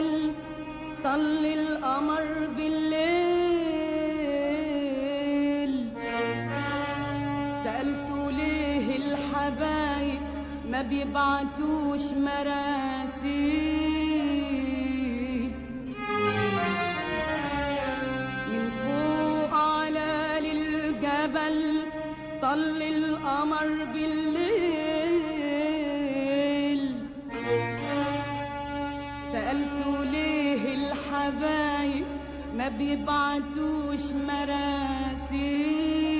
القلب طل القمر بالليل. سألته ليه الحبايب ما بيبعتوش مراسيل. من فوق على للجبل طل القمر بالليل سألتوا ليه الحبايب ما بيبعتوش مراسيل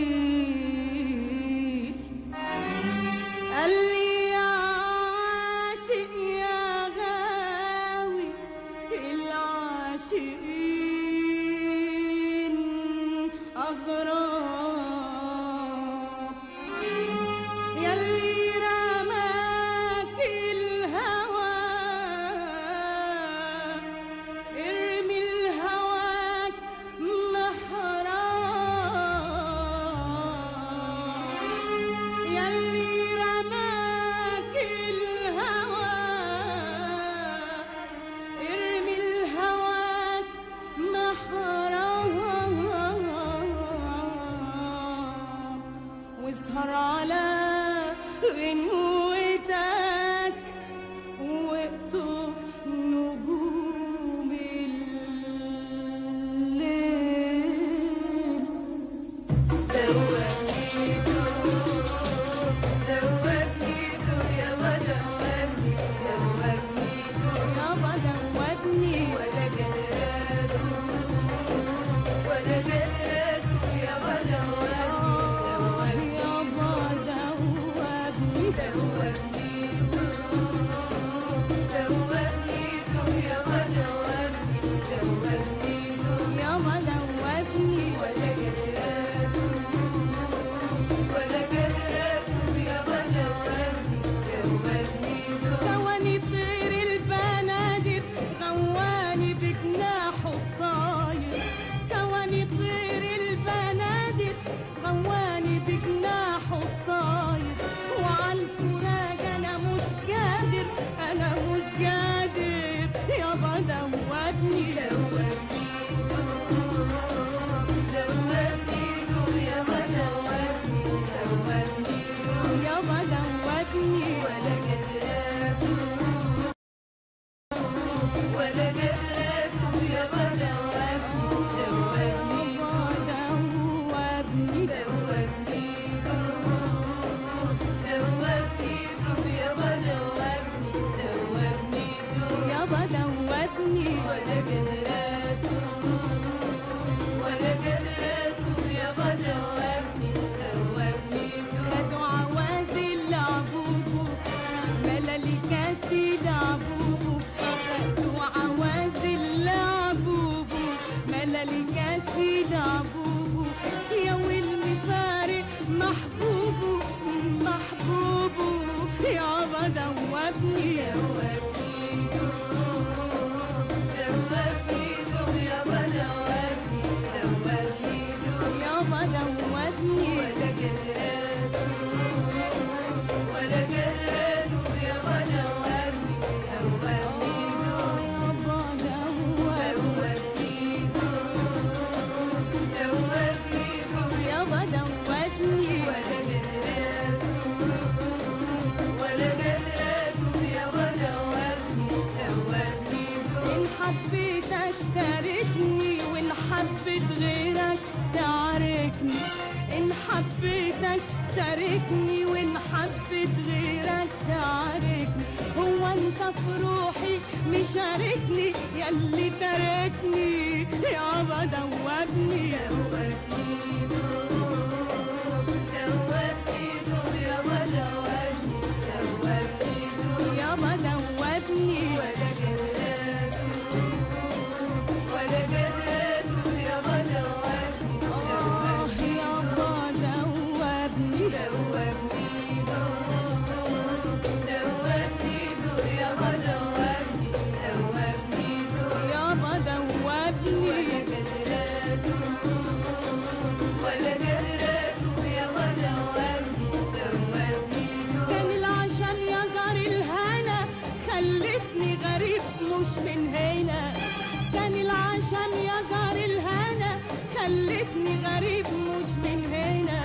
غواني بغير البنادق غواني بجناحه الطاير. وعلى الفراق أنا مش قادر أنا مش قادر. يابا دوبني دوبني ولا قدرته ولا قدرته تاركني ياللي تاركني يابا دوبني يابا مش من هنا كان العشم يا جار الهنا خلتني غريب مش من هنا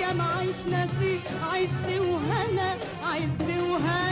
يا ما عشنا في عز وهنا عز وهنا.